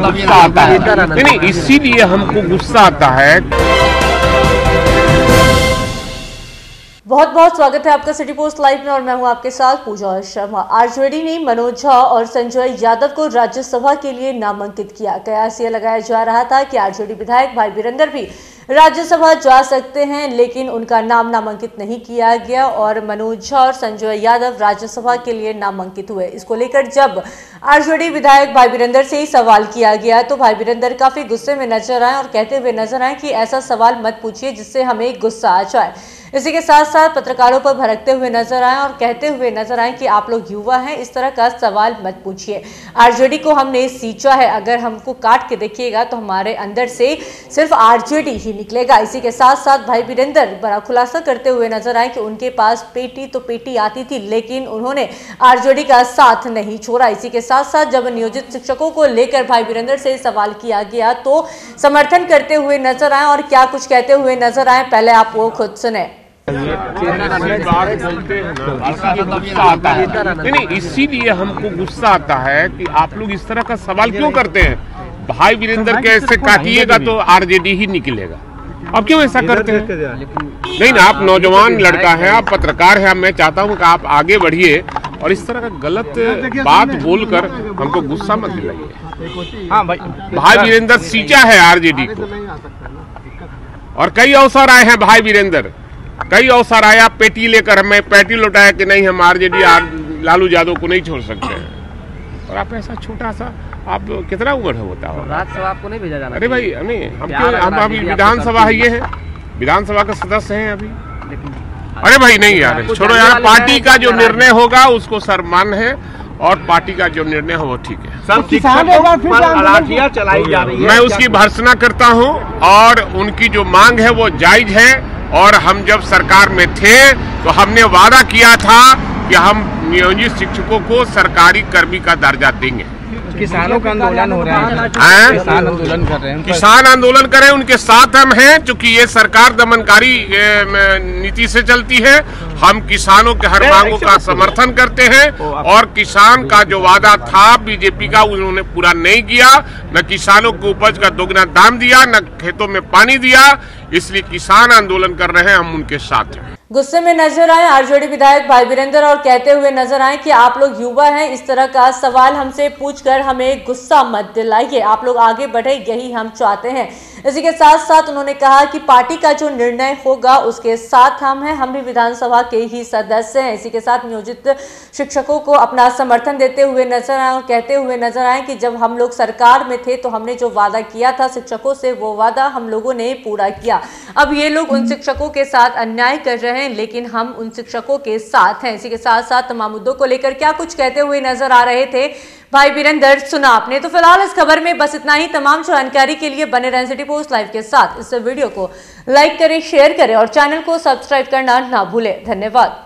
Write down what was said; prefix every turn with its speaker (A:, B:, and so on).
A: गुस्सा आता है। नहीं इसीलिए हमको गुस्सा आता है।
B: बहुत बहुत स्वागत है आपका सिटी पोस्ट लाइव में और मैं हूँ आपके साथ पूजा शर्मा। आरजेडी ने मनोज झा और संजय यादव को राज्यसभा के लिए नामांकित किया। कयास ये लगाया जा रहा था कि आरजेडी विधायक भाई वीरेंद्र भी राज्यसभा जा सकते हैं, लेकिन उनका नाम नामांकित नहीं किया गया और मनोज झा और संजय यादव राज्यसभा के लिए नामांकित हुए। इसको लेकर जब आरजेडी विधायक भाई बीरेंद्र से ही सवाल किया गया तो भाई बीरेंदर काफ़ी गुस्से में नज़र आए और कहते हुए नज़र आए कि ऐसा सवाल मत पूछिए जिससे हमें गुस्सा आ जाए। इसी के साथ साथ पत्रकारों पर भड़कते हुए नज़र आए और कहते हुए नज़र आए कि आप लोग युवा हैं, इस तरह का सवाल मत पूछिए। आरजेडी को हमने सींचा है, अगर हमको काट के देखिएगा तो हमारे अंदर से सिर्फ़ आरजेडी ही निकलेगा। इसी के साथ साथ भाई वीरेंद्र बड़ा खुलासा करते हुए नज़र आए कि उनके पास पेटी तो पेटी आती थी, लेकिन उन्होंने आरजेडी का साथ नहीं छोड़ा। इसी के साथ साथ जब नियोजित शिक्षकों को लेकर भाई वीरेंद्र से सवाल किया गया तो समर्थन करते हुए नज़र आए और क्या कुछ कहते हुए नज़र आए, पहले आप वो खुद सुने।
A: बात बोलते हैं ना इसीलिए गुस्सा आता है। नहीं नहीं इसीलिए हमको गुस्सा आता है कि आप लोग इस तरह का सवाल क्यों करते हैं? भाई वीरेंद्र के ऐसे काटिएगा तो आरजेडी ही निकलेगा। अब क्यों ऐसा करते हैं? नहीं ना आप नौजवान लड़का है आप पत्रकार है मैं चाहता हूँ कि आप आगे बढ़िए और इस तरह का गलत बात बोलकर हमको गुस्सा मत दिलाइए।
C: हाँ भाई
A: भाई वीरेंद्र सींचा है आरजेडी को। और कई अवसर आए हैं भाई वीरेंद्र। कई अवसर आया पेटी लेकर हमें पेटी लौटाया कि नहीं हम आरजेडी लालू यादव को नहीं छोड़ सकते हैं। और आप ऐसा छोटा सा आप कितना उम्र है होता हो
C: राज्यसभा आपको नहीं भेजा जाना
A: अरे भाई नहीं हम क्यों हम अभी विधानसभा है। ये है। विधानसभा का सदस्य हैं अभी। अरे भाई नहीं यार छोड़ो यार पार्टी का जो निर्णय होगा उसको सम्मान है और पार्टी का जो निर्णय हो वो ठीक है।
D: सब शिक्षकों चलाई जा रही है।
A: मैं उसकी भर्सना करता हूँ और उनकी जो मांग है वो जायज़ है और हम जब सरकार में थे तो हमने वादा किया था कि हम नियोजित शिक्षकों को सरकारी कर्मी का दर्जा देंगे।
C: किसानों का आंदोलन हो रहा है। किसान आंदोलन कर रहे हैं।
A: किसान आंदोलन करें उनके साथ हम हैं क्योंकि ये सरकार दमनकारी नीति से चलती है। हम किसानों के हर मांगों का समर्थन करते हैं और किसान का जो वादा था बीजेपी का उन्होंने पूरा नहीं किया। न किसानों को उपज का दोगुना दाम दिया न खेतों में पानी दिया। इसलिए किसान आंदोलन कर रहे हैं हम उनके साथ हैं।
B: गुस्से में नज़र आए आरजेडी विधायक भाई वीरेंद्र और कहते हुए नज़र आए कि आप लोग युवा हैं, इस तरह का सवाल हमसे पूछकर हमें गुस्सा मत दिलाइए। आप लोग आगे बढ़े, यही हम चाहते हैं। इसी के साथ साथ उन्होंने कहा कि पार्टी का जो निर्णय होगा, उसके साथ हम हैं। हम भी विधानसभा के ही सदस्य हैं। इसी के साथ नियोजित शिक्षकों को अपना समर्थन देते हुए नज़र आए और कहते हुए नज़र आए कि जब हम लोग सरकार में थे तो हमने जो वादा किया था शिक्षकों से, वो वादा हम लोगों ने पूरा किया। अब ये लोग उन शिक्षकों के साथ अन्याय कर रहे हैं, लेकिन हम उन शिक्षकों के साथ हैं। इसी के साथ साथ तमाम मुद्दों को लेकर क्या कुछ कहते हुए नज़र आ रहे थे? भाई वीरेंद्र सुना आपने। तो फ़िलहाल इस खबर में बस इतना ही। तमाम जानकारी के लिए बने रहें सिटी पोस्ट लाइव के साथ। इस वीडियो को लाइक करें, शेयर करें और चैनल को सब्सक्राइब करना ना भूलें। धन्यवाद।